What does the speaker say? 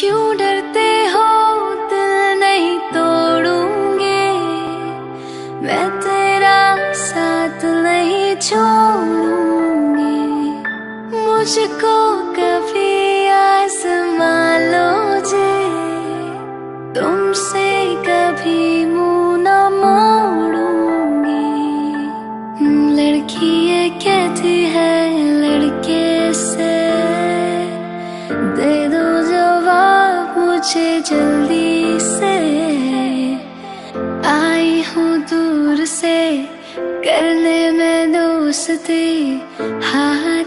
क्यों डरते हो? दिल नहीं तोड़ूँगे। मैं तेरा साथ नहीं छोड़ूँगी। मुझको कभी आसमा लो जे तुमसे कभी मुँह न मोड़ूँगी। लड़की ये कहती है, लड़के जल्दी से। आई हूँ दूर से करने में दोस्ती हाथ